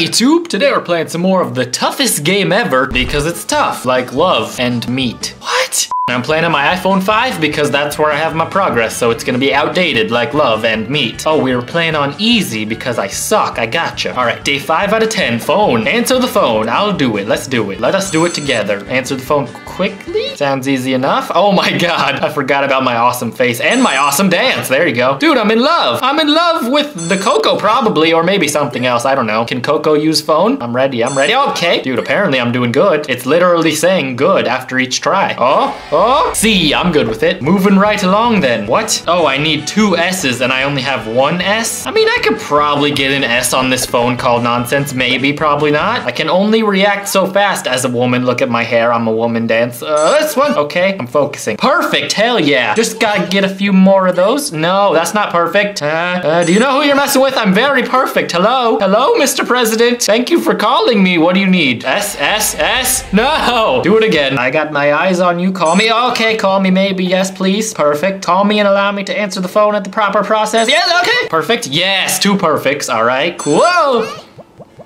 YouTube! Today we're playing some more of the toughest game ever because it's tough, like love and meat. What? I'm playing on my iPhone 5 because that's where I have my progress, so it's gonna be outdated like love and meat. Oh, we were playing on easy because I suck, I gotcha. All right, day 5 out of 10, phone. Answer the phone, I'll do it, let's do it. Let us do it together. Answer the phone quickly? Sounds easy enough. Oh my god, I forgot about my awesome face and my awesome dance. There you go. Dude, I'm in love. I'm in love with the Coco probably, or maybe something else, I don't know. Can Coco use phone? I'm ready, I'm ready. Okay. Dude, apparently I'm doing good. It's literally saying good after each try. Oh, oh. See, I'm good with it. Moving right along then. What? Oh, I need two S's and I only have one S? I mean, I could probably get an S on this phone call nonsense. Maybe, probably not. I can only react so fast as a woman. Look at my hair. I'm a woman dance. Uh, this one. Okay, I'm focusing. Perfect. Hell yeah. Just gotta get a few more of those. No, that's not perfect. Uh, uh, do you know who you're messing with? I'm very perfect. Hello? Hello, Mr. President. Thank you for calling me. What do you need? S, S, S? No. Do it again. I got my eyes on you. Call me. Okay, call me maybe. Yes, please. Perfect. Call me and allow me to answer the phone at the proper process. Yes, okay. Perfect. Yes, two perfects. All right, cool.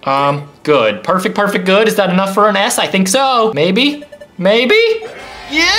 Um, good. Perfect, perfect, good. Is that enough for an S? I think so. Maybe? Maybe? Yeah?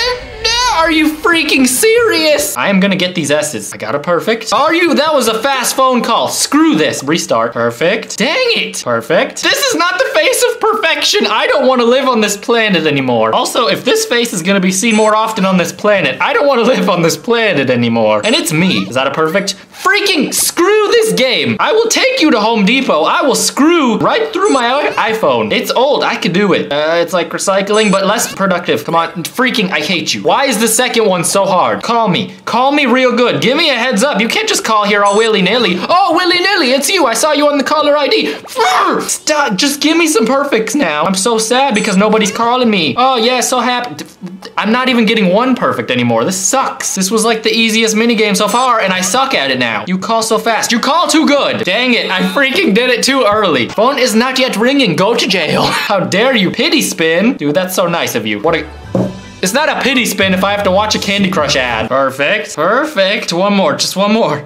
No, are you freaking serious? I am gonna get these S's. I got a perfect. Are you? That was a fast phone call. Screw this. Restart. Perfect. Dang it. Perfect. This is not the face of perfection. I don't want to live on this planet anymore. Also, if this face is gonna be seen more often on this planet, I don't want to live on this planet anymore. And it's me. Is that a perfect? Freaking screw this game. I will take you to Home Depot. I will screw right through my iPhone. It's old. I could do it. Uh, it's like recycling, but less productive. Come on. Freaking, I hate you. Why is the second one so hard? Call me. Call me real good. Give me a heads up. You can't just call here all willy-nilly. Oh, willy-nilly, it's you. I saw you on the caller ID. Stop. Just give me some perfects now. I'm so sad because nobody's calling me. Oh, yeah, so happy. I'm not even getting one perfect anymore. This sucks. This was like the easiest minigame so far, and I suck at it now. You call so fast. You call too good. Dang it. I freaking did it too early. Phone is not yet ringing. Go to jail. How dare you pity spin? Dude, that's so nice of you. What a... It's not a pity spin if I have to watch a Candy Crush ad. Perfect. Perfect. One more. Just one more.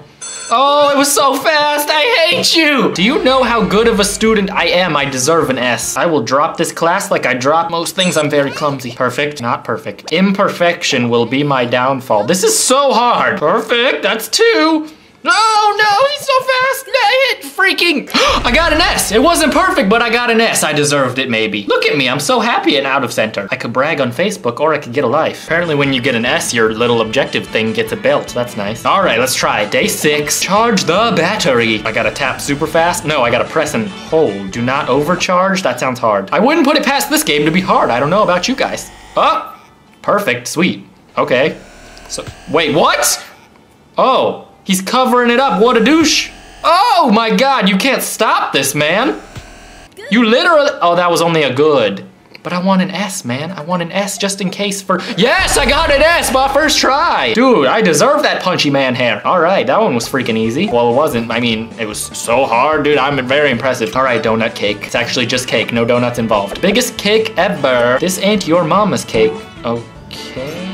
Oh, it was so fast. I hate you. Do you know how good of a student I am? I deserve an S. I will drop this class like I drop most things. I'm very clumsy. Perfect. Not perfect. Imperfection will be my downfall. This is so hard. Perfect. That's two. Oh no, he's so fast. It freaking. I got an S. It wasn't perfect, but I got an S. I deserved it maybe. Look at me. I'm so happy and out of center. I could brag on Facebook or I could get a life. Apparently when you get an S, your little objective thing gets a belt. That's nice. All right, let's try. Day six. Charge the battery. I gotta tap super fast. No, I gotta press and hold. Do not overcharge. That sounds hard. I wouldn't put it past this game to be hard. I don't know about you guys. Oh, perfect. Sweet. Okay. So, wait, what? Oh. He's covering it up. What a douche. Oh my god, you can't stop this, man. You literally, oh, that was only a good. But I want an S, man. I want an S just in case for, yes, I got an S my first try. Dude, I deserve that punchy man hair. All right, that one was freaking easy. Well, it wasn't. I mean, it was so hard, dude. I'm very impressive. All right, donut cake. It's actually just cake, no donuts involved. Biggest cake ever. This ain't your mama's cake. Okay.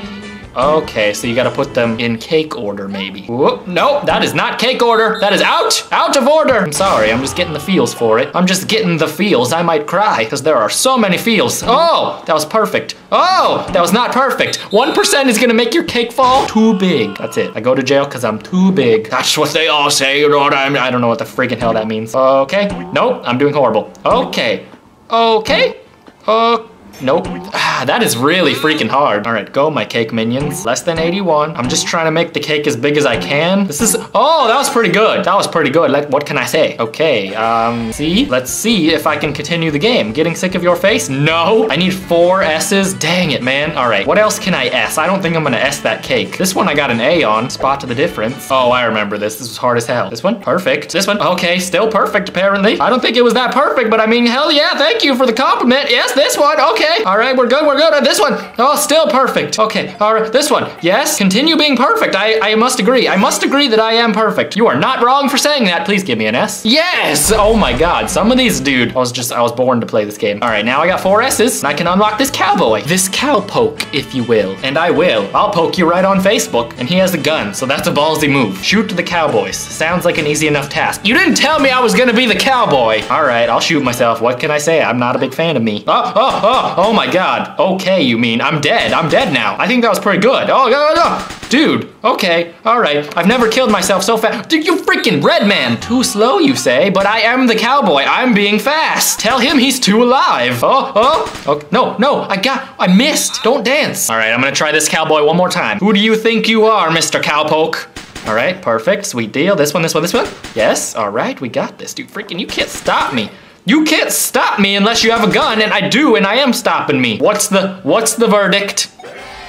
Okay, so you gotta put them in cake order, maybe. Whoop, nope, that is not cake order. That is out, out of order. I'm sorry, I'm just getting the feels for it. I'm just getting the feels. I might cry, because there are so many feels. Oh, that was perfect. Oh, that was not perfect. 1% is gonna make your cake fall too big. That's it. I go to jail because I'm too big. That's what they all say, you know what I mean? I don't know what the freaking hell that means. Okay, nope, I'm doing horrible. Okay, okay, okay. Nope. Ah, that is really freaking hard. All right, go my cake minions. Less than 81. I'm just trying to make the cake as big as I can. This is, oh, that was pretty good. That was pretty good. Like, what can I say? Okay, um, see? Let's see if I can continue the game. Getting sick of your face? No. I need four S's. Dang it, man. All right, what else can I S? I don't think I'm gonna S that cake. This one I got an A on. Spot to the difference. Oh, I remember this. This was hard as hell. This one? Perfect. This one? Okay, still perfect, apparently. I don't think it was that perfect, but I mean, hell yeah, thank you for the compliment. Yes, this one. Okay. Okay. All right, we're good. We're good. Uh, this one. Oh, still perfect. Okay. All right. This one. Yes. Continue being perfect. I, I must agree. I must agree that I am perfect. You are not wrong for saying that. Please give me an S. Yes. Oh my God. Some of these, dude. I was just, I was born to play this game. All right. Now I got four S's and I can unlock this cowboy. This cowpoke, if you will. And I will. I'll poke you right on Facebook. And he has a gun. So that's a ballsy move. Shoot the cowboys. Sounds like an easy enough task. You didn't tell me I was gonna be the cowboy. All right. I'll shoot myself. What can I say? I'm not a big fan of me. Oh, oh, oh, oh my God. Okay, you mean I'm dead. I'm dead now. I think that was pretty good. Oh, no, no. Dude, okay, all right. I've never killed myself so fast. Dude, you freaking red man. Too slow, you say, but I am the cowboy. I'm being fast. Tell him he's too alive. Oh, oh, oh, no, no, I got, I missed. Don't dance. All right, I'm gonna try this cowboy one more time. Who do you think you are, Mr. Cowpoke? All right, perfect, sweet deal. This one, this one, this one. Yes, all right, we got this. Dude, freaking, you can't stop me. You can't stop me unless you have a gun, and I do, and I am stopping me. What's the, what's the verdict?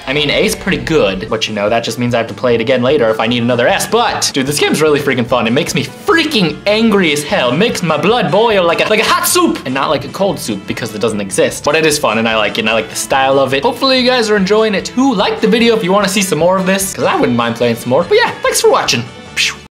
I mean, A's pretty good, but you know, that just means I have to play it again later if I need another S. But, dude, this game's really freaking fun. It makes me freaking angry as hell. It makes my blood boil like a, like a hot soup and not like a cold soup because it doesn't exist. But it is fun and I like it and I like the style of it. Hopefully you guys are enjoying it too. Like the video if you want to see some more of this because I wouldn't mind playing some more. But yeah, thanks for watching.